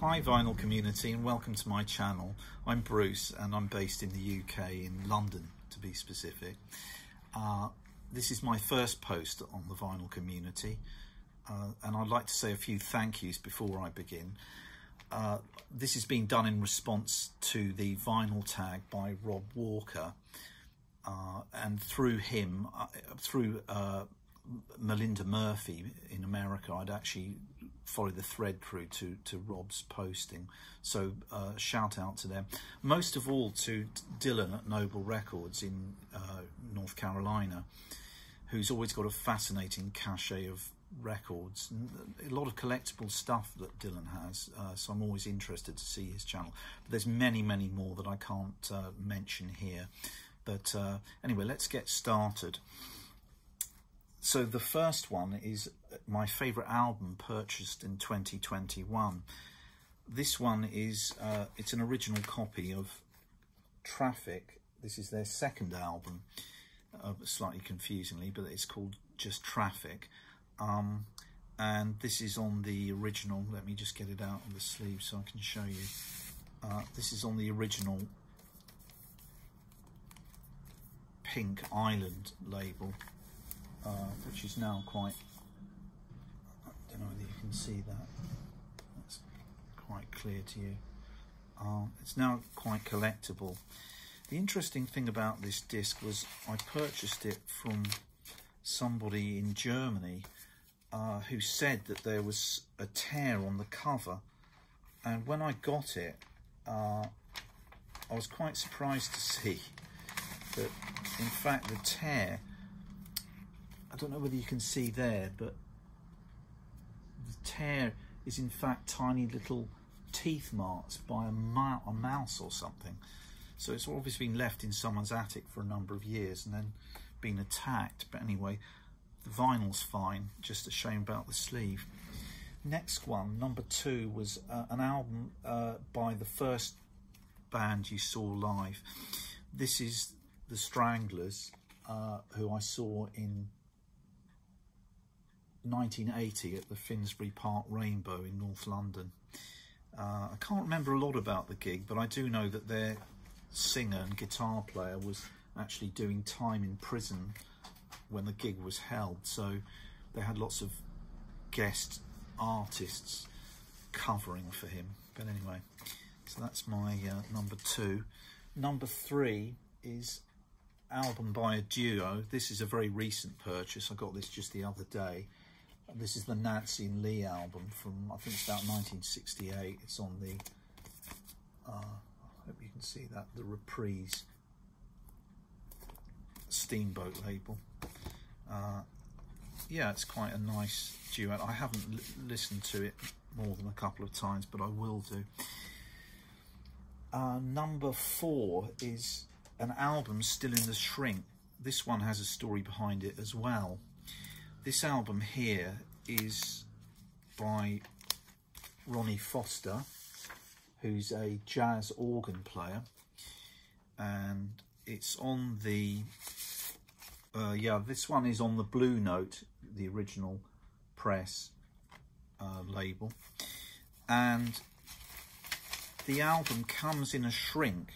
Hi vinyl community and welcome to my channel. I'm Bruce and I'm based in the UK in London to be specific. Uh, this is my first post on the vinyl community uh, and I'd like to say a few thank yous before I begin. Uh, this has been done in response to the vinyl tag by Rob Walker uh, and through him, uh, through uh, Melinda Murphy in America, I'd actually follow the thread through to, to Rob's posting. So uh, shout out to them. Most of all to Dylan at Noble Records in uh, North Carolina, who's always got a fascinating cachet of records, a lot of collectible stuff that Dylan has. Uh, so I'm always interested to see his channel. But there's many, many more that I can't uh, mention here. But uh, anyway, let's get started. So the first one is my favourite album purchased in 2021. This one is, uh, it's an original copy of Traffic. This is their second album, uh, slightly confusingly, but it's called just Traffic. Um, and this is on the original, let me just get it out of the sleeve so I can show you. Uh, this is on the original Pink Island label uh, which is now quite, I don't know whether you can see that, that's quite clear to you. Uh, it's now quite collectible. The interesting thing about this disc was I purchased it from somebody in Germany uh, who said that there was a tear on the cover and when I got it uh, I was quite surprised to see that in fact the tear I don't know whether you can see there, but the tear is in fact tiny little teeth marks by a, a mouse or something. So it's obviously been left in someone's attic for a number of years and then been attacked. But anyway, the vinyl's fine, just a shame about the sleeve. Next one, number two, was uh, an album uh, by the first band you saw live. This is The Stranglers, uh, who I saw in 1980 at the Finsbury Park Rainbow in North London. Uh, I can't remember a lot about the gig, but I do know that their singer and guitar player was actually doing time in prison when the gig was held. So they had lots of guest artists covering for him. But anyway, so that's my uh, number two. Number three is album by a duo. This is a very recent purchase. I got this just the other day. This is the Nancy and Lee album from, I think it's about 1968. It's on the, uh, I hope you can see that, the Reprise Steamboat label. Uh, yeah, it's quite a nice duet. I haven't listened to it more than a couple of times, but I will do. Uh, number four is an album still in the shrink. This one has a story behind it as well. This album here is by Ronnie Foster, who's a jazz organ player, and it's on the, uh, yeah, this one is on the Blue Note, the original press uh, label, and the album comes in a shrink,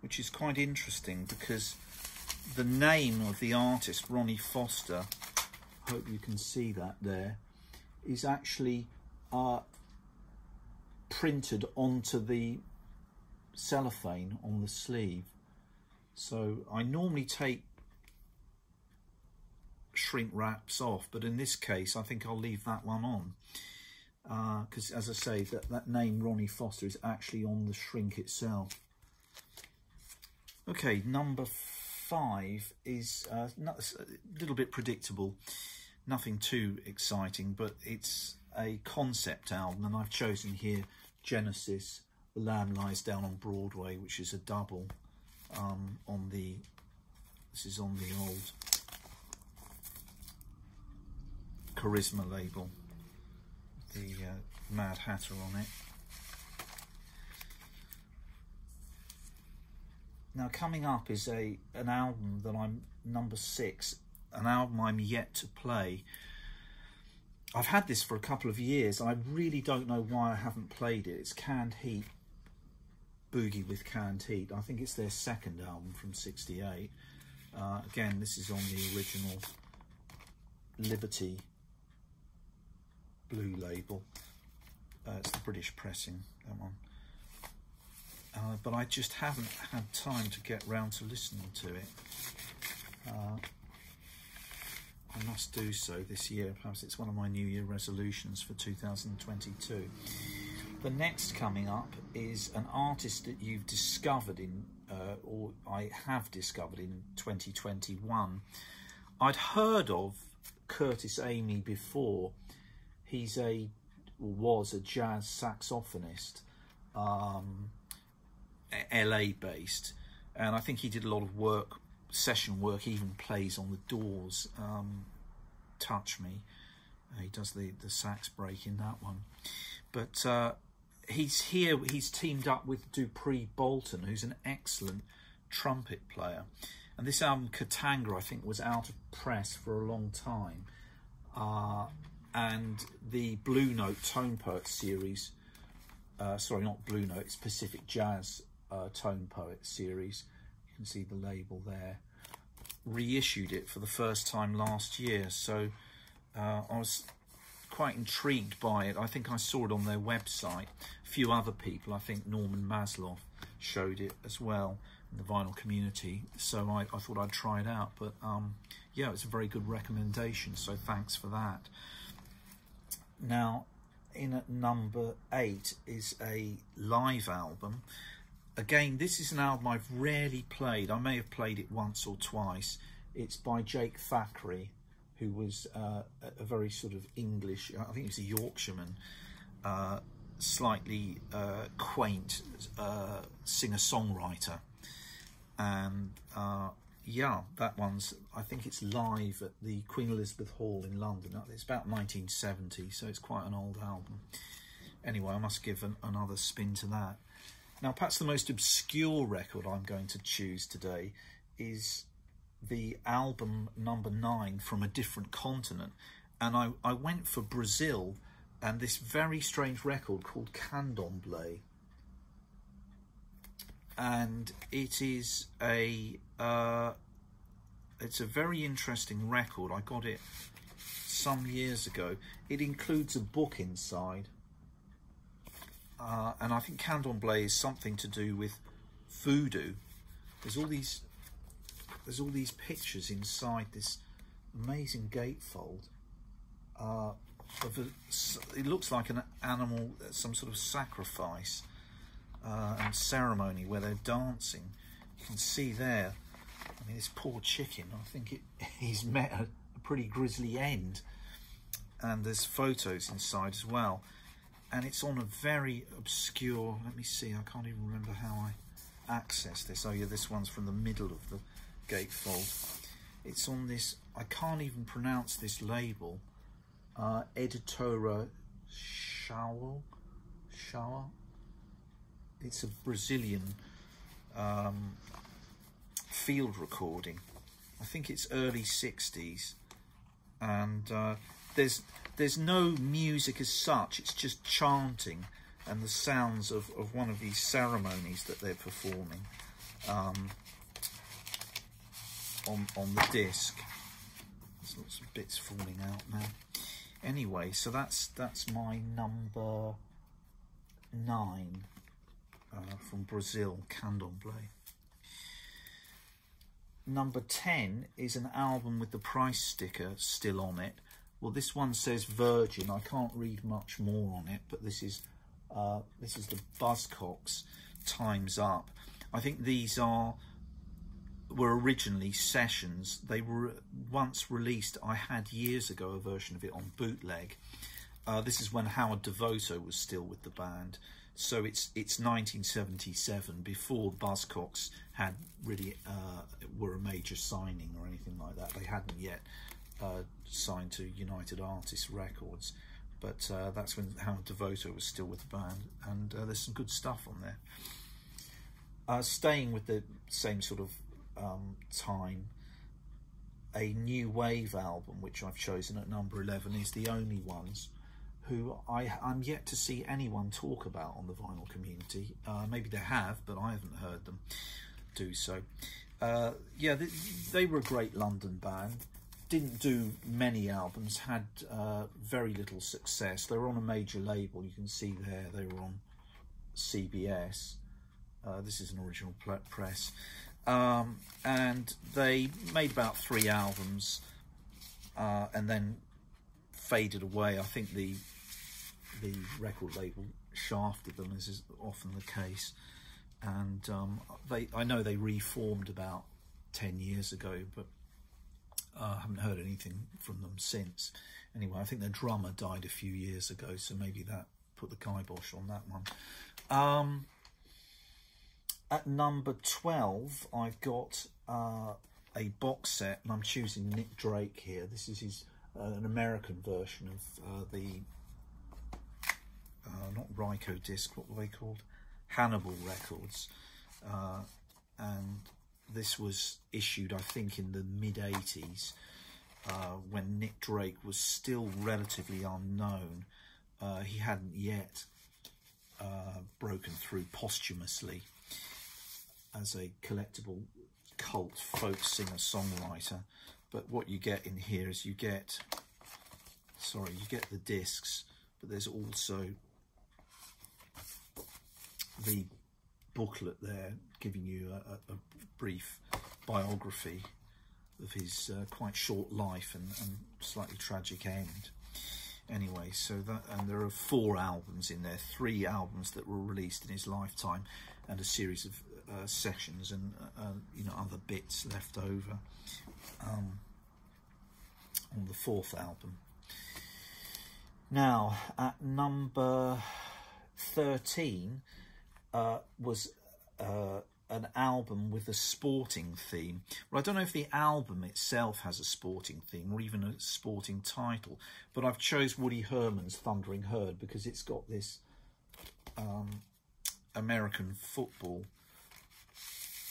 which is quite interesting because the name of the artist, Ronnie Foster, hope you can see that there, is actually uh, printed onto the cellophane on the sleeve. So I normally take shrink wraps off, but in this case, I think I'll leave that one on. Because uh, as I say, that, that name Ronnie Foster is actually on the shrink itself. Okay, number five is uh, a little bit predictable nothing too exciting, but it's a concept album, and I've chosen here Genesis, The Lamb Lies Down on Broadway, which is a double um, on the, this is on the old Charisma label, the uh, Mad Hatter on it. Now coming up is a an album that I'm number six an album I'm yet to play. I've had this for a couple of years. and I really don't know why I haven't played it. It's Canned Heat, Boogie with Canned Heat. I think it's their second album from '68. Uh, again, this is on the original Liberty blue label. Uh, it's the British pressing, that one. Uh, but I just haven't had time to get round to listening to it. Uh, I must do so this year. Perhaps it's one of my New Year resolutions for 2022. The next coming up is an artist that you've discovered in, uh, or I have discovered in 2021. I'd heard of Curtis Amy before. He's a was a jazz saxophonist, um, LA based, and I think he did a lot of work, session work. Even plays on the Doors. Um, Touch Me. Uh, he does the the sax break in that one, but uh, he's here. He's teamed up with Dupree Bolton, who's an excellent trumpet player. And this album, Katanga, I think, was out of press for a long time. Uh, and the Blue Note Tone Poet series, uh, sorry, not Blue Note, it's Pacific Jazz uh, Tone Poet series. Can see the label there. Reissued it for the first time last year, so uh, I was quite intrigued by it. I think I saw it on their website. A few other people, I think Norman Masloff showed it as well in the vinyl community, so I, I thought I'd try it out. But um, yeah, it's a very good recommendation, so thanks for that. Now, in at number eight is a live album. Again, this is an album I've rarely played. I may have played it once or twice. It's by Jake Thackray, who was uh, a very sort of English, I think he was a Yorkshireman, uh, slightly uh, quaint uh, singer-songwriter. And uh, yeah, that one's, I think it's live at the Queen Elizabeth Hall in London. It's about 1970, so it's quite an old album. Anyway, I must give an, another spin to that. Now, perhaps the most obscure record I'm going to choose today is the album number nine from a different continent. And I, I went for Brazil and this very strange record called Candomblé. And it is a uh, it's a very interesting record. I got it some years ago. It includes a book inside, uh, and I think Candomblé is something to do with voodoo. There's all these there's all these pictures inside this amazing gatefold. Uh, of a, it looks like an animal, some sort of sacrifice uh, and ceremony where they're dancing. You can see there I mean, this poor chicken, I think it, he's met a, a pretty grisly end. And there's photos inside as well. And it's on a very obscure, let me see, I can't even remember how I access this. Oh yeah, this one's from the middle of the gatefold. It's on this, I can't even pronounce this label. Uh, Editora Shower. Shower. It's a Brazilian um, field recording. I think it's early 60s. And uh, there's there's no music as such, it's just chanting and the sounds of, of one of these ceremonies that they're performing um, on, on the disc. There's lots of bits falling out now. Anyway, so that's that's my number nine uh, from Brazil, Candomblé. Number 10 is an album with the price sticker still on it. Well, this one says Virgin. I can't read much more on it, but this is uh, this is the Buzzcocks Time's Up. I think these are were originally sessions. They were once released. I had years ago a version of it on bootleg. Uh, this is when Howard Devoto was still with the band. So it's it's 1977 before Buzzcocks had really uh, were a major signing or anything like that. They hadn't yet uh, signed to United Artists Records, but uh, that's when Howard Devoto was still with the band, and uh, there's some good stuff on there. Uh, staying with the same sort of um, time, a new wave album, which I've chosen at number 11, is the only ones who I, I'm yet to see anyone talk about on the vinyl community. Uh, maybe they have, but I haven't heard them do so. Uh, yeah, they, they, were a great London band. Didn't do many albums, had uh, very little success. They were on a major label, you can see there, they were on CBS. Uh, this is an original press. Um, and they made about three albums uh, and then faded away. I think the the record label shafted them, as is often the case. And um, they, I know they reformed about ten years ago, but I haven't heard anything from them since. Anyway, I think their drummer died a few years ago, so maybe that put the kibosh on that one. Um, at number 12, I've got uh, a box set, and I'm choosing Nick Drake here. This is his uh, an American version of uh, the, uh, not Rykodisc, what were they called? Hannibal Records. Uh, and this was issued, I think, in the mid-80s, uh, when Nick Drake was still relatively unknown. he hadn't yet broken through posthumously as a collectible cult folk singer-songwriter. But what you get in here is you get, sorry, you get the discs, but there's also the booklet there giving you a, a brief biography of his uh, quite short life and, and, slightly tragic end. Anyway, so that and there are four albums in there, three albums that were released in his lifetime, and a series of uh, sessions and uh, you know other bits left over um, on the fourth album. Now at number thirteen uh, was uh, an album with a sporting theme. Well, I don't know if the album itself has a sporting theme or even a sporting title, but I've chose Woody Herman's Thundering Herd because it's got this um, American football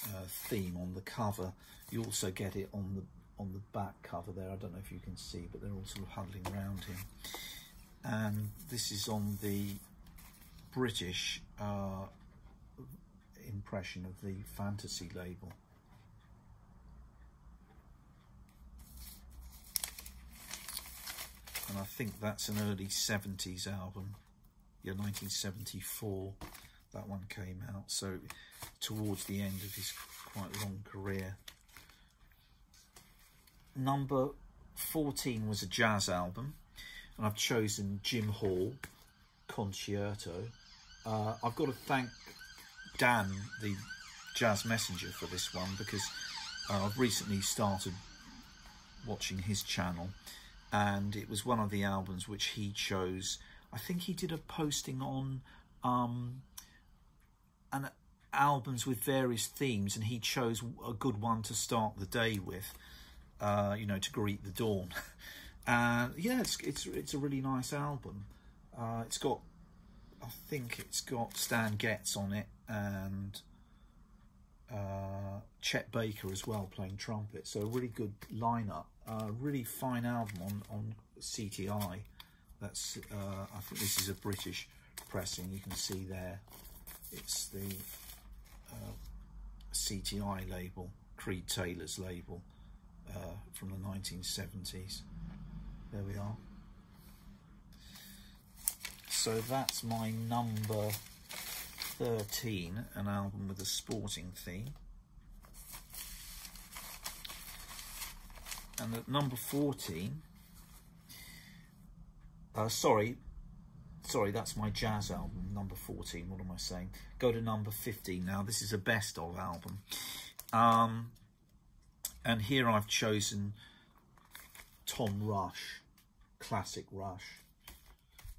uh, theme on the cover. You also get it on the on the back cover there. I don't know if you can see, but they're all sort of huddling around him. And this is on the British uh, impression of the fantasy label. And I think that's an early 70s album. Yeah, 1974 that one came out. So towards the end of his quite long career. Number 14 was a jazz album, and I've chosen Jim Hall, Concerto. Uh, I've got to thank Dan, the jazz messenger, for this one because uh, I've recently started watching his channel, and it was one of the albums which he chose. I think he did a posting on um, an albums with various themes, and he chose a good one to start the day with. Uh, you know, to greet the dawn. and yeah, it's it's it's a really nice album. Uh, it's got, I think it's got Stan Getz on it and uh, Chet Baker as well playing trumpet. So a really good lineup. Uh, really fine album on on CTI. That's uh, I think this is a British pressing. You can see there. It's the uh, CTI label, Creed Taylor's label uh, from the 1970s. There we are. So that's my number 13, an album with a sporting theme. And at number 14, uh, sorry, sorry, that's my jazz album, number 14. What am I saying? Go to number 15 now. This is a best of album. Um, and here I've chosen Tom Rush, classic Rush,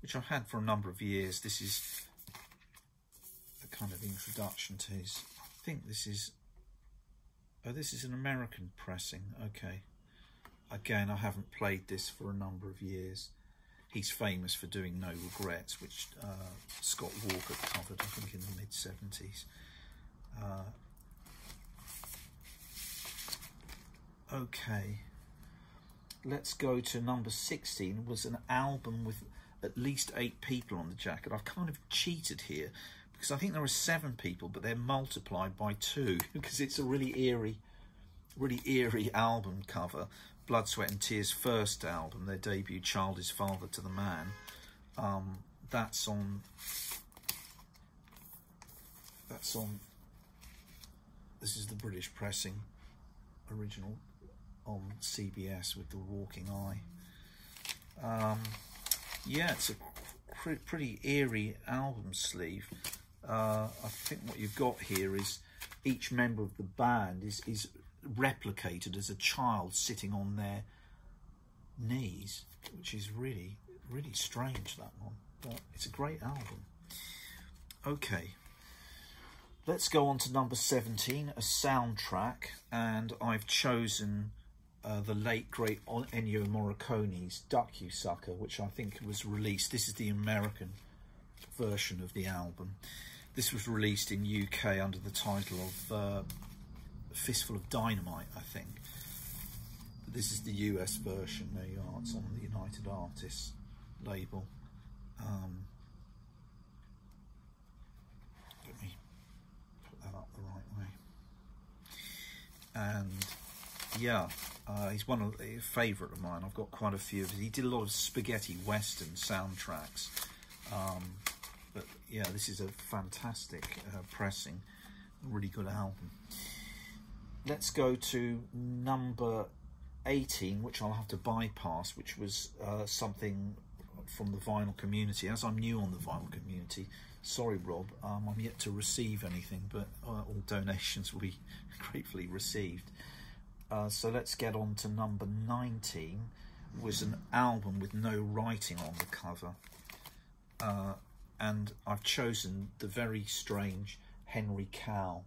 which I've had for a number of years. This is kind of introduction to his, I think this is, oh, this is an American pressing. Okay. Again, I haven't played this for a number of years. He's famous for doing No Regrets, which uh, Scott Walker covered, I think, in the mid 70s. Uh, okay, let's go to number 16 was an album with at least eight people on the jacket. I've kind of cheated here because I think there are seven people, but they're multiplied by two because it's a really eerie, really eerie album cover. Blood, Sweat and Tears' first album, their debut, Child is Father to the Man. Um, that's on. That's on. This is the British pressing, original on CBS with the Walking Eye. Um, yeah, it's a pr pretty eerie album sleeve. Uh, I think what you've got here is each member of the band is, is replicated as a child sitting on their knees, which is really, really strange, that one. But it's a great album. Okay, let's go on to number 17, a soundtrack, and I've chosen uh, the late great Ennio Morricone's Duck You Sucker, which I think was released. This is the American version of the album. This was released in UK under the title of uh, Fistful of Dynamite, I think. This is the US version. There you are. It's on the United Artists label. Um, let me put that up the right way. And yeah, uh, he's one of a favourite of mine. I've got quite a few of his. He did a lot of spaghetti western soundtracks. Um, yeah, this is a fantastic uh, pressing, really good album. Let's go to number 18, which I'll have to bypass, which was uh, something from the vinyl community. As I'm new on the vinyl community, sorry Rob, um, I'm yet to receive anything, but uh, all donations will be gratefully received. Uh, so let's get on to number 19, was an album with no writing on the cover. Uh, and I've chosen the very strange Henry Cow.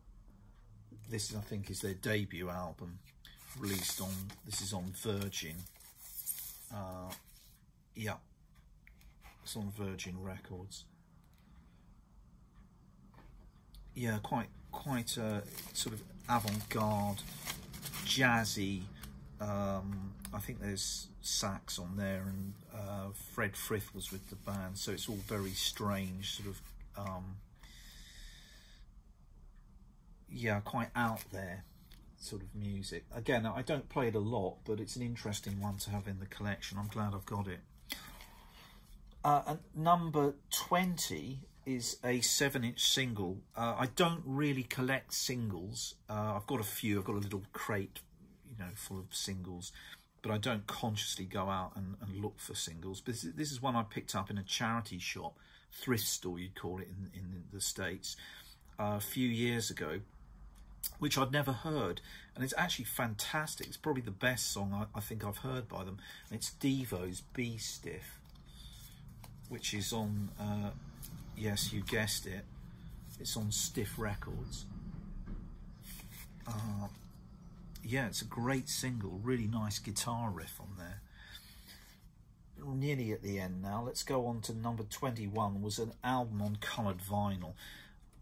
This, I think, is their debut album, released on, this is on Virgin. Uh, yeah, it's on Virgin Records. Yeah, quite, quite a sort of avant-garde jazzy. Um, I think there's sax on there, and uh, Fred Frith was with the band, so it's all very strange, sort of, um, yeah, quite out there sort of music. Again, I don't play it a lot, but it's an interesting one to have in the collection. I'm glad I've got it. Uh, number 20 is a seven inch single. Uh, I don't really collect singles. Uh, I've got a few. I've got a little crate, you know, full of singles, but I don't consciously go out and, and look for singles. But this, this, is one I picked up in a charity shop, thrift store, you'd call it in, in the States, uh, a few years ago, which I'd never heard. And it's actually fantastic. It's probably the best song I, I think I've heard by them. And it's Devo's Be Stiff, which is on uh, yes, you guessed it, it's on Stiff Records. Uh, yeah, it's a great single, really nice guitar riff on there. Nearly at the end now. Let's go on to number 21, was an album on coloured vinyl.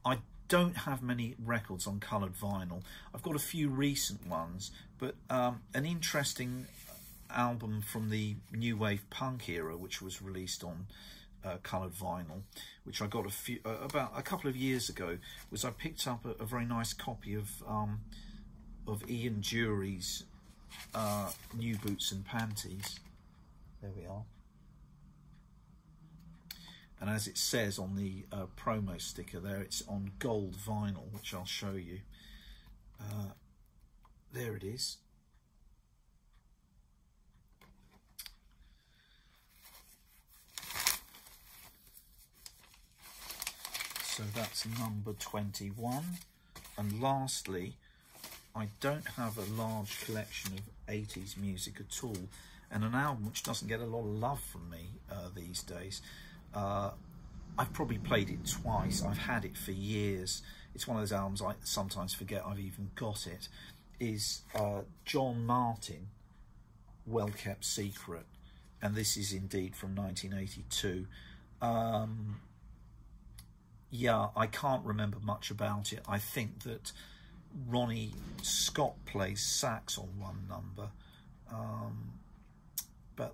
I don't have many records on coloured vinyl. I've got a few recent ones, but um, an interesting album from the new wave punk era, which was released on uh, coloured vinyl, which I got a few uh, about a couple of years ago, was I picked up a, a very nice copy of um, of Ian Dury's uh, New Boots and Panties. There we are. And as it says on the uh, promo sticker there, it's on gold vinyl, which I'll show you. Uh, there it is. so that's number 21 and lastly I don't have a large collection of 80s music at all and an album which doesn't get a lot of love from me uh, these days uh, I've probably played it twice. I've had it for years. It's one of those albums I sometimes forget I've even got it. Is uh, John Martyn, Well Kept Secret and this is indeed from 1982 um, yeah, I can't remember much about it. I think that Ronnie Scott plays sax on one number. Um, but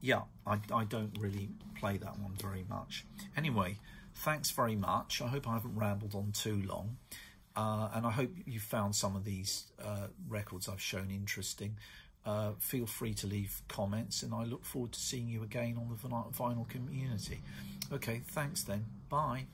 yeah, I, I don't really play that one very much. Anyway, thanks very much. I hope I haven't rambled on too long. Uh, and I hope you found some of these uh, records I've shown interesting. Uh, feel free to leave comments, and I look forward to seeing you again on the vinyl community. Okay, thanks then. Bye.